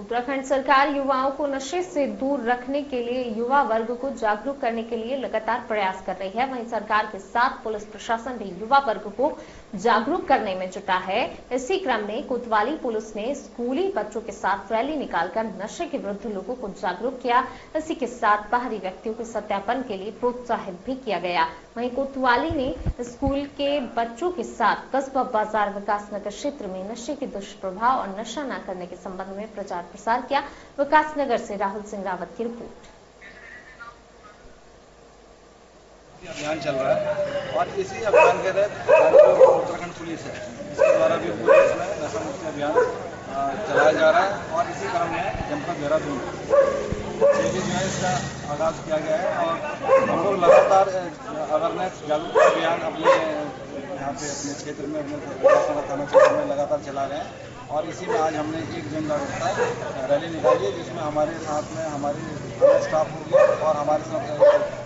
उत्तराखंड सरकार युवाओं को नशे से दूर रखने के लिए, युवा वर्ग को जागरूक करने के लिए लगातार प्रयास कर रही है। वहीं सरकार के साथ पुलिस प्रशासन भी युवा वर्ग को जागरूक करने में जुटा है। इसी क्रम में कोतवाली पुलिस ने स्कूली बच्चों के साथ रैली निकालकर नशे के विरुद्ध लोगों को जागरूक किया। इसी के साथ बाहरी व्यक्तियों के सत्यापन के लिए प्रोत्साहित भी किया गया। वहीं कोतवाली ने स्कूल के बच्चों के साथ कस्बा बाज़ार विकास नगर क्षेत्र में नशे के दुष्प्रभाव और नशा न करने के संबंध में प्रचार प्रसार किया। विकास नगर से राहुल सिंह रावत की रिपोर्ट। अभियान चल रहा है और इसी अभियान के तहत उत्तराखंड पुलिस है। इसके द्वारा भी पूरे इसमें नशा मुक्ति अभियान चलाया जा रहा है और इसी क्रम में जनपद देहरादून से भी जो है इसका आगाज़ किया गया है और हम लोग लगातार अवेयरनेस जागरूकता अभियान अपने यहाँ पे अपने क्षेत्र में अपने थाना क्षेत्र में लगातार चला रहे हैं। और इसी में आज हमने एक जन जागरूकता रैली निकाली, जिसमें हमारे साथ में हमारे स्टाफ होगी और हमारे साथ